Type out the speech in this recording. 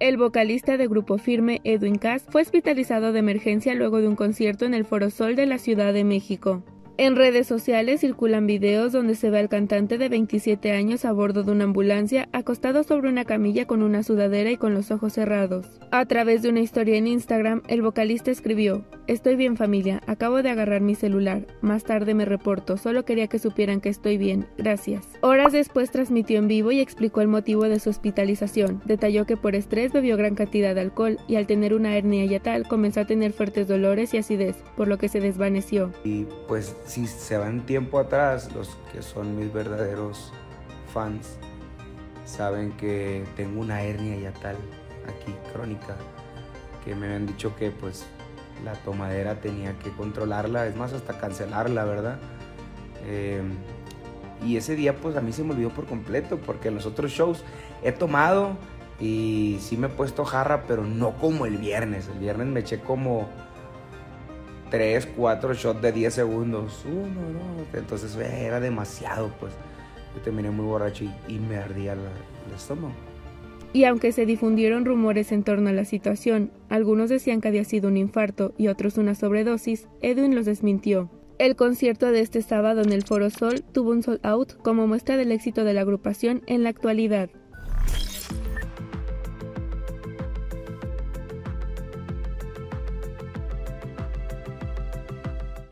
El vocalista de Grupo Firme, Edwin Cass, fue hospitalizado de emergencia luego de un concierto en el Foro Sol de la Ciudad de México. En redes sociales circulan videos donde se ve al cantante de 27 años a bordo de una ambulancia acostado sobre una camilla con una sudadera y con los ojos cerrados. A través de una historia en Instagram, el vocalista escribió, Estoy bien familia, acabo de agarrar mi celular, más tarde me reporto, solo quería que supieran que estoy bien, gracias. Horas después transmitió en vivo y explicó el motivo de su hospitalización, detalló que por estrés bebió gran cantidad de alcohol y al tener una hernia yatal comenzó a tener fuertes dolores y acidez, por lo que se desvaneció. Y pues si se van tiempo atrás, los que son mis verdaderos fans saben que tengo una hernia ya tal aquí crónica, que me han dicho que pues la tomadera tenía que controlarla, es más hasta cancelarla, ¿verdad? Em, y ese día pues a mí se me olvidó por completo porque en los otros shows he tomado y sí me he puesto jarra, pero no como el viernes. El viernes me eché como 3, 4 shots de 10 segundos. Uno, dos. Entonces era demasiado, pues. Yo terminé muy borracho y, me ardía el estómago. Y aunque se difundieron rumores en torno a la situación, algunos decían que había sido un infarto y otros una sobredosis, Edwin los desmintió. El concierto de este sábado en el Foro Sol tuvo un sold out como muestra del éxito de la agrupación en la actualidad.